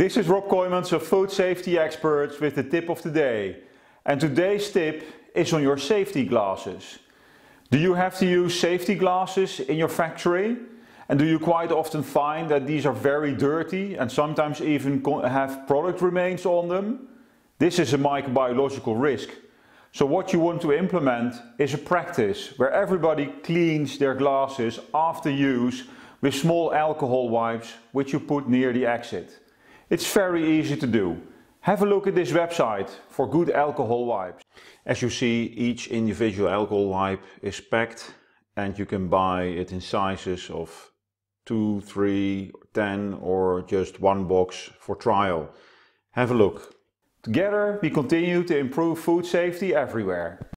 this is Rob Kooijmans of Food Safety Experts with the tip of the day. And today's tip is on your safety glasses. Do you have to use safety glasses in your factory? And do you quite often find that these are very dirty and sometimes even have product remains on them? This is a microbiological risk. So what you want to implement is a practice where everybody cleans their glasses after use with small alcohol wipes which you put near the exit. It's very easy to do. Have a look at this website for good alcohol wipes. As you see each individual alcohol wipe is packed and you can buy it in sizes of 2, 3, 10 or just one box for trial. Have a look. Together we continue to improve food safety everywhere.